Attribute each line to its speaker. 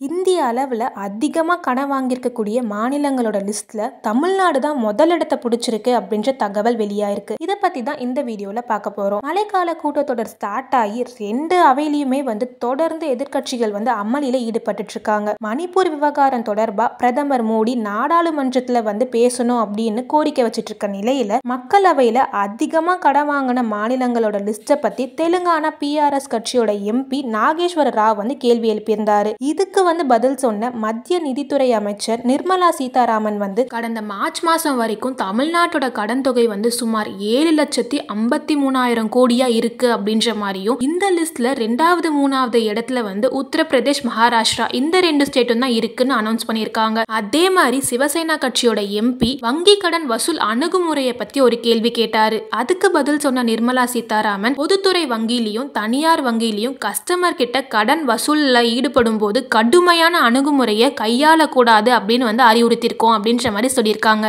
Speaker 1: இந்திய அளவில் அதிகமாக கடன் வாங்கியிருக்கக்கூடிய மாநிலங்களோட லிஸ்ட்டில் தமிழ்நாடு தான் முதலிடத்தை பிடிச்சிருக்கு அப்படின்ற தகவல் வெளியாயிருக்கு. இதை பற்றி தான் இந்த வீடியோவில் பார்க்க போகிறோம் மழைக்கால கூட்டத்தொடர் ஸ்டார்ட் ஆகி ரெண்டு அவையிலையுமே வந்து தொடர்ந்து எதிர்க்கட்சிகள் வந்து அமளியில் ஈடுபட்டு இருக்காங்க. மணிப்பூர் விவகாரம் தொடர்பாக பிரதமர் மோடி நாடாளுமன்றத்தில் வந்து பேசணும் அப்படின்னு கோரிக்கை வச்சுட்டு இருக்க நிலையில் மக்களவையில் அதிகமாக கடன் வாங்கின மாநிலங்களோட லிஸ்ட்டை பற்றி தெலுங்கானா பிஆர்எஸ் கட்சியோட எம்பி நாகேஸ்வர ராவ் வந்து கேள்வி எழுப்பியிருந்தாரு. இதுக்கு வந்து பதில் சொன்ன மத்திய நிதித்துறை அமைச்சர் நிர்மலா சீதாராமன் வந்து கடந்த மார்ச் மாதம் வரைக்கும் தமிழ்நாட்டோட கடன் தொகை வந்து சுமார் ஏழு லட்சத்தி ஐம்பத்தி மூணாயிரம் கோடியா இருக்கு அப்படின்ற மாதிரியும் இந்த லிஸ்ட்ல ரெண்டாவது மூணாவது இடத்துல வந்து உத்தரப்பிரதேஷ் மகாராஷ்டிரா இந்த ரெண்டு ஸ்டேட்டும் தான் இருக்குன்னு அனௌன்ஸ் பண்ணியிருக்காங்க. அதே மாதிரி சிவசேனா கட்சியோட எம்பி வங்கி கடன் வசூல் அணுகுமுறையை பத்தி ஒரு கேள்வி கேட்டாரு. அதுக்கு பதில் சொன்ன நிர்மலா சீதாராமன் பொதுத்துறை வங்கியிலையும் தனியார் வங்கியிலையும் கஸ்டமர் கிட்ட கடன் வசூலில் ஈடுபடும் போது கடுமையான அணுகுமுறையை கையாளக்கூடாது அப்படின்னு வந்து அறிவுறுத்தியிருக்கோம் அப்படின்ற மாதிரி சொல்லியிருக்காங்க.